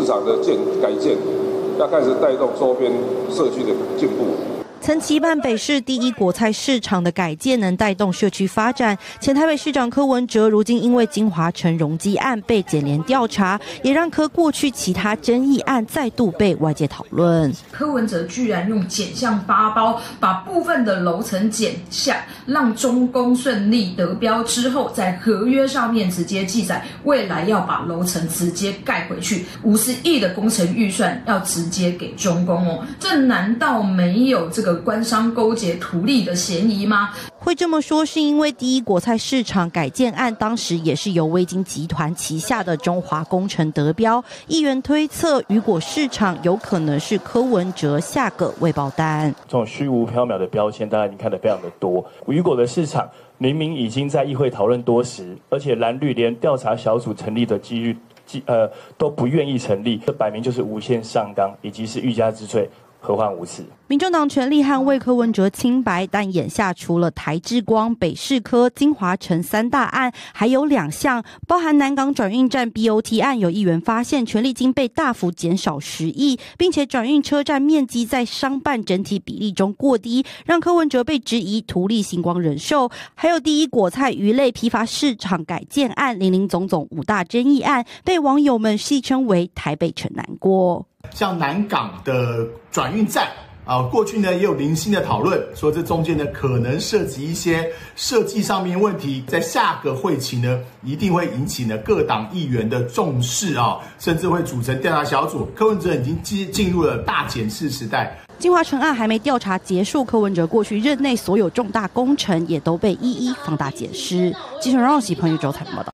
市场的建改建，要开始带动周边社区的进步。曾期盼北市第一果菜市场的改建能带动社区发展，前台北市长柯文哲如今因为金华城容积案被检联调查，也让柯过去其他争议案再度被外界讨论。柯文哲居然用减项发包，把部分的楼层减下，让中工顺利得标之后，在合约上面直接记载，未来要把楼层直接盖回去，五十亿的工程预算要直接给中工哦，这难道没有这个？官商勾结图利的嫌疑吗？会这么说，是因为第一国菜市场改建案当时也是由威金集团旗下的中华工程得标。议员推测，雨果市场有可能是柯文哲下个未报单。这种虚无缥缈的标签，大家已经看得非常的多。雨果的市场明明已经在议会讨论多时，而且蓝绿连调查小组成立的几率，呃都不愿意成立，这摆明就是无限上纲，以及是欲加之罪。何患无辞？民众党全力捍卫柯文哲清白，但眼下除了台之光、北市科、金华城三大案，还有两项，包含南港转运站 BOT 案，有议员发现权利金被大幅减少十亿，并且转运车站面积在商办整体比例中过低，让柯文哲被质疑图利星光人寿。还有第一果菜鱼类批发市场改建案，林林总总五大争议案，被网友们戏称为台北城南锅。像南港的转运站啊，过去呢也有零星的讨论，说这中间呢可能涉及一些设计上面问题，在下个会期呢一定会引起呢各党议员的重视啊，甚至会组成调查小组。柯文哲已经进进入了大检视时代。金华城案还没调查结束，柯文哲过去任内所有重大工程也都被一一放大解释。记者让喜朋友周采报道。